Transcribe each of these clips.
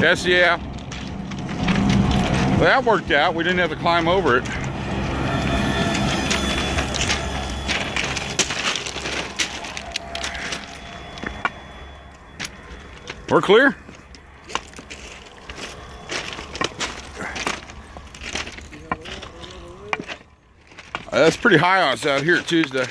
Yes, yeah. Well, that worked out. We didn't have to climb over it. We're clear? That's pretty high on us out here Tuesday.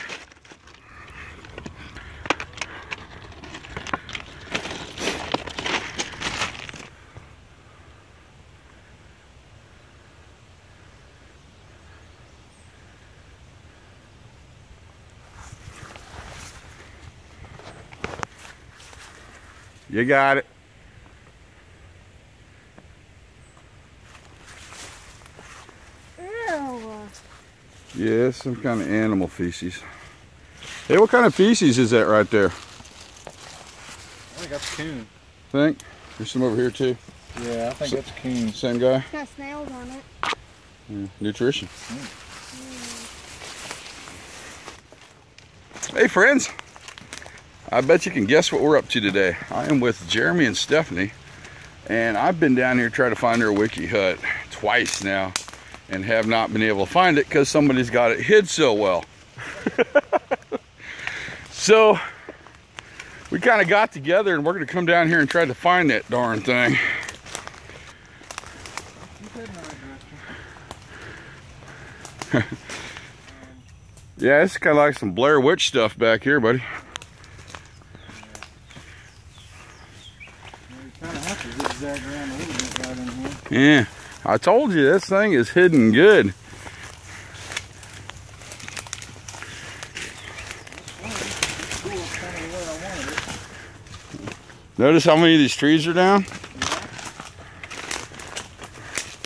You got it. Ew. Yeah, some kind of animal feces. Hey, what kind of feces is that right there? I think that's coon. Think? There's some over here too. Yeah, I think that's coon. Same guy? It's got snails on it. Yeah, nutrition. Hmm. Hey friends, I bet you can guess what we're up to today. I am with Jeremy and Stephanie, and I've been down here trying to find their wikiup twice now, and have not been able to find it because somebody's got it hid so well. so we kind of got together, and we're going to come down here and try to find that darn thing. Yeah, it's kind of like some Blair Witch stuff back here, buddy. You kind of have to zigzag around a little bit right in here. Yeah, I told you this thing is hidden good. Cool, it's kind of the way I wanted it. Notice how many of these trees are down?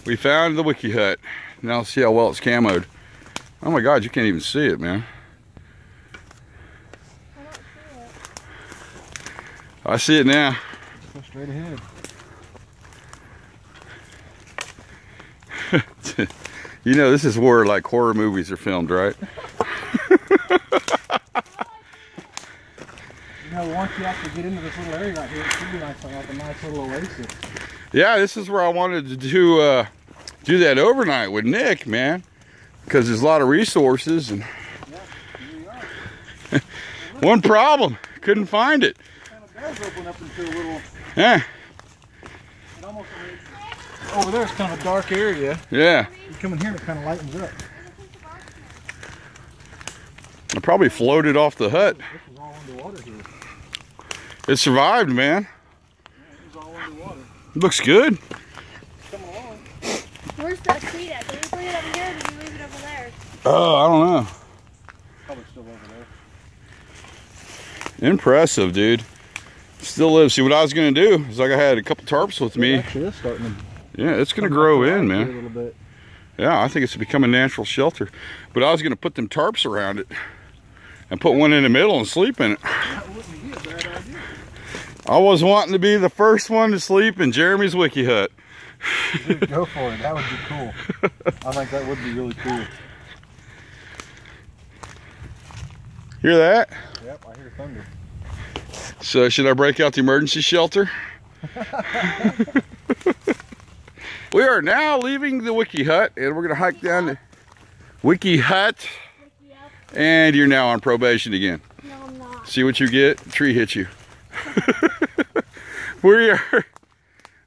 We found the wikiup. Now see how well it's camoed. Oh my god, you can't even see it, man. I don't see I see it. it now. Go straight ahead. You know, this is where like horror movies are filmed, right? You know, once you actually get into this little area right here, it should be nice, like a nice little oasis. Yeah, this is where I wanted to do uh, do that overnight with Nick, man, because there's a lot of resources and Yeah, here you are. one problem, couldn't find it. Kind of does open up into a little, Yeah, it almost, over there it's kind of a dark area. yeah. You come in here and it kind of lightens up. I probably floated off the hut. This is all underwater here. It survived, man. This is all underwater. Looks good. Come along. Where's that seat at? Did we put it up here or did we leave it over there? Oh, I don't know. Probably still over there. Impressive, dude. Still lives. See, what I was gonna do is like I had a couple tarps with It me. actually is starting to Yeah, it's gonna grow in, man. A little bit. Yeah, I think it's become a natural shelter. But I was gonna put them tarps around it and put one in the middle and sleep in it. That wouldn't be a bad idea. I was wanting to be the first one to sleep in Jeremy's wikiup. Dude, go for it. That would be cool. I think that would be really cool. Hear that? Yep, I hear thunder. So should I break out the emergency shelter? we are now leaving the wikiup and we're gonna hike down the wikiup Yep. and you're now on probation again. No, I'm not. See what you get? Tree hit you. we are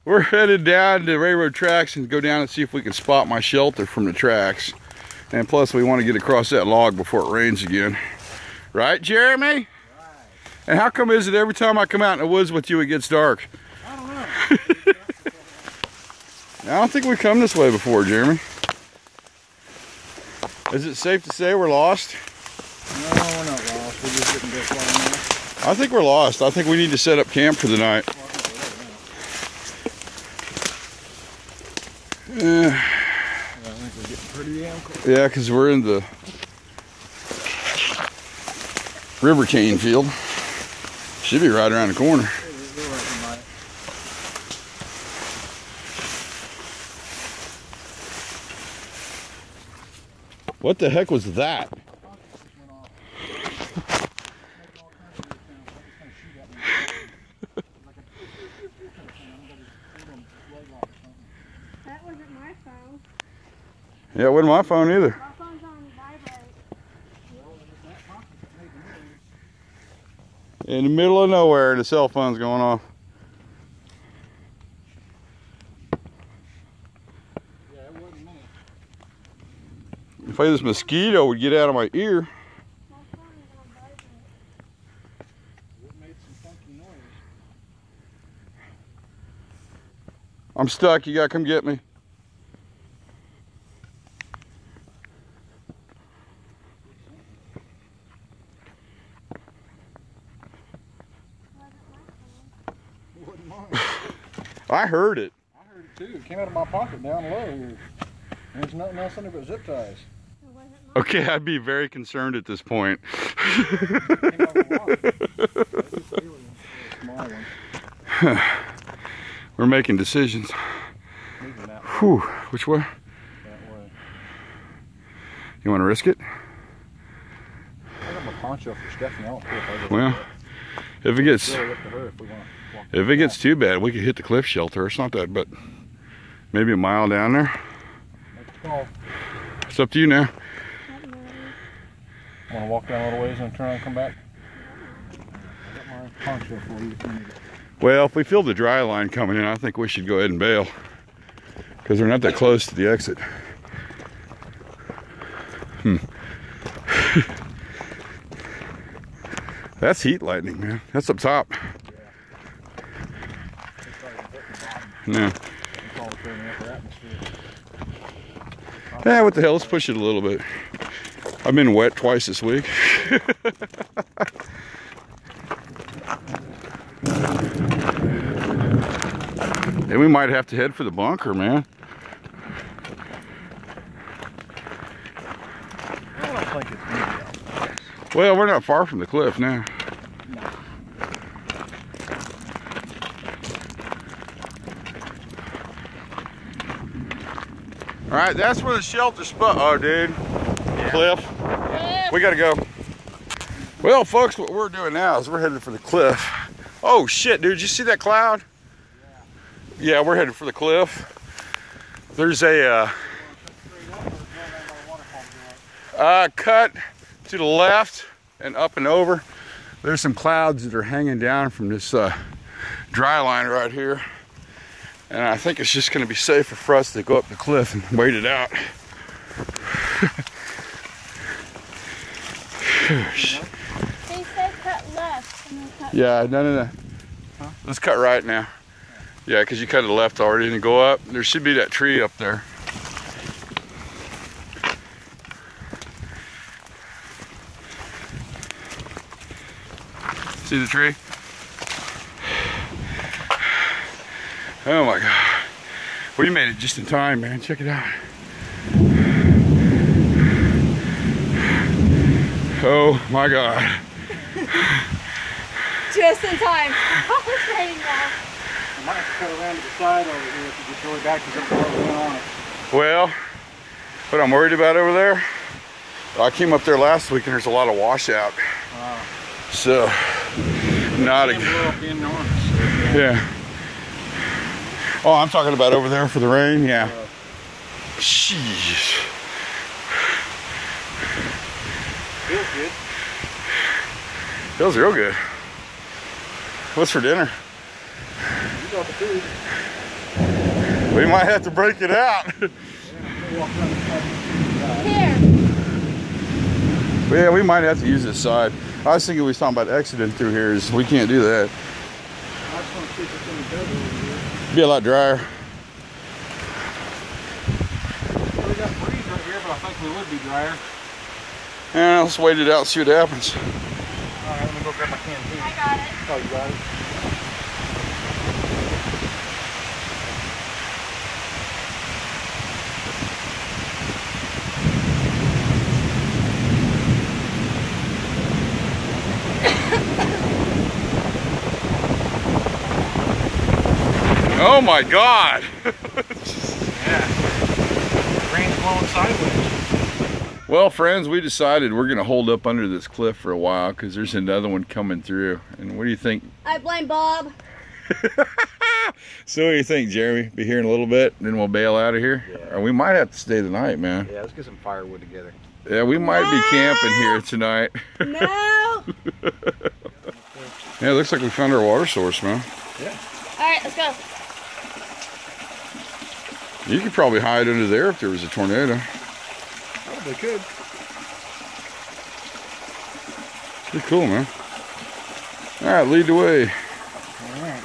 we're headed down to railroad tracks and go down and see if we can spot my shelter from the tracks. And plus we want to get across that log before it rains again. Right, Jeremy? And how come is it every time I come out in the woods with you it gets dark? I don't know. I don't think we've come this way before, Jeremy. Is it safe to say we're lost? No, we're not lost. We're just getting this far. I think we're lost. I think we need to set up camp for the night. Uh, I think we're getting pretty damn close. yeah, because we're in the river cane field. Should be right around the corner. What the heck was that? that wasn't my phone. Yeah, it wasn't my phone either. In the middle of nowhere, the cell phone's going off. If I this mosquito would get out of my ear. I'm stuck. You gotta come get me. It wasn't my phone. It wasn't mine. I heard it. I heard it too. It came out of my pocket down low here. There's nothing else in it but zip ties. It wasn't mine. Okay, I'd be very concerned at this point. It came out of the water. Maybe it's alien. It's a small one. We're making decisions. Whew. Which way? that way. You want to risk it? I got my poncho for Stephanie. I don't care if I. Well, if it gets really up to her if we want to walk. if it gets too bad, we could hit the cliff shelter. It's not that, but maybe a mile down there. It's up to you now. Want to walk down a little ways and turn around and come back? Got my poncho for you if you need it. Well, if we feel the dry line coming in, I think we should go ahead and bail because we're not that close to the exit. Hmm. That's heat lightning, man. That's up top. It's like hitting bottom. Yeah. It's all the upper atmosphere. Yeah, what the hell? Let's push it a little bit. I've been wet twice this week. and we might have to head for the bunker, man. I don't think it's easy out there. Well, we're not far from the cliff now. All right, that's where the shelter spot. Oh, dude, cliff. We gotta go. Well, folks, what we're doing now is we're headed for the cliff. Oh shit, dude! You see that cloud? Yeah, we're headed for the cliff. There's a uh, uh, cut to the left and up and over. There's some clouds that are hanging down from this uh, dry line right here. And I think it's just gonna be safer for us to go up the cliff and wait it out. They said cut left cut yeah, no, no, no. Let's cut right now. Yeah, because you cut the left already and go up. There should be that tree up there. See the tree? Oh my God. We made it just in time, man. Check it out. Oh my God. Just in time. I was ready now. I might have to cut around to the side over here if it gets really bad because there's a on. Well, what I'm worried about over there, I came up there last week and there's a lot of washout. Wow. So, not a It's blow up in on us. yeah. Oh, I'm talking about over there for the rain. Yeah. Jeez. Feels good. Feels real good. What's for dinner? You got the food. We might have to break it out. We'll walk around the side. Here. Yeah, we might have to use this side. I was thinking we was talking about exiting through here. Is we can't do that. I just want to see if it's any better over here. Be a lot drier. Well, we got a breeze right here, but I think we would be drier. Yeah, let's wait it out and see what happens. All right, let me go grab my can too. I got it. Oh, you got it? Oh my God! Yeah. Rain's blowing sideways. Well, friends, we decided we're gonna hold up under this cliff for a while because there's another one coming through. And what do you think? I blame Bob. so what do you think, Jeremy? Be here in a little bit, and then we'll bail out of here? Yeah. Or we might have to stay the night, man. Yeah, let's get some firewood together. Yeah, we might be camping here tonight. No. Yeah, it looks like we found our water source, man. Yeah. All right, let's go. You could probably hide under there if there was a tornado. Oh, probably could. Pretty cool, man. All right, lead the way. All right.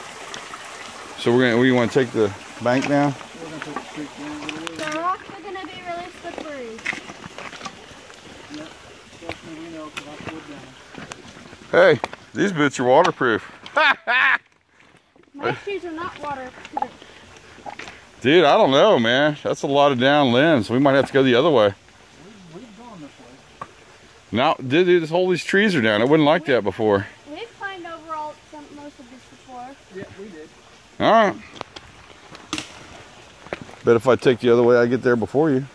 So we're gonna, we want to take the bank down? We're gonna take the street down a little bit. The rocks are gonna be really slippery. Trust me, we know, 'cause I put down. Hey, these boots are waterproof. My shoes are not water. Dude, I don't know, man. That's a lot of down limbs. We might have to go the other way. We've gone this way. Now, dude, dude, this whole these trees are down. I wouldn't like that before. We've climbed over all some most of this before. Yeah, we did. All right. Bet if I take the other way, I get there before you.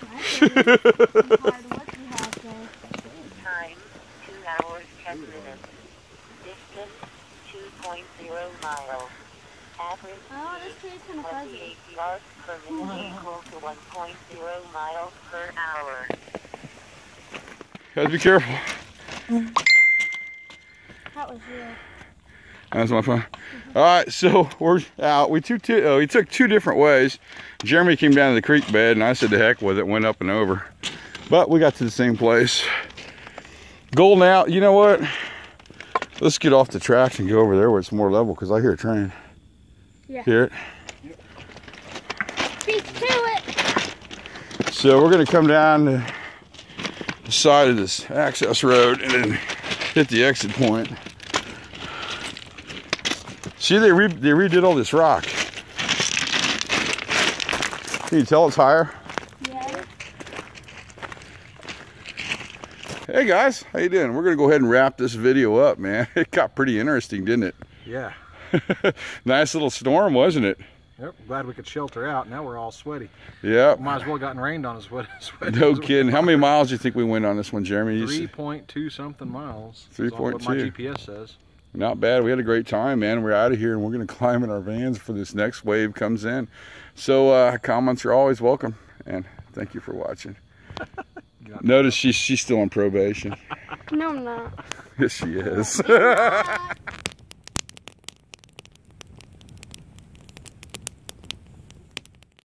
I think. I'm tired of what you have there. Time, 2 hours 10 minutes. Distance, 2.0 miles. Average Oh, this tree's kind of fuzzy. 28 yards per minute equal to 1.0 miles per hour. Guys, be careful. That was real. That's my phone. All right, so we're out. We took two, uh, we took two different ways. Jeremy came down to the creek bed, and I said, "The heck with it," went up and over. But we got to the same place. Goal now. You know what? Let's get off the tracks and go over there where it's more level, because I hear a train. Yeah. Hear it? Speak to it. So we're gonna come down the side of this access road and then hit the exit point. See, they, re- they redid all this rock. Can you tell it's higher? Yeah. Hey guys, how you doing? We're gonna go ahead and wrap this video up, man. It got pretty interesting, didn't it? Yeah. nice little storm, wasn't it? Yep. Glad we could shelter out. Now we're all sweaty. Yeah. Might as well gotten rained on as sweat. sweat No kidding. How many miles do you think we went on this one, Jeremy? You Three said- point two something miles. is on What 3.2. my GPS says. Not bad. We had a great time, man. We're out of here and we're going to climb in our vans before this next wave comes in. So, uh, comments are always welcome. And thank you for watching. Notice she's, she's still on probation. No, I'm not. yes, she is.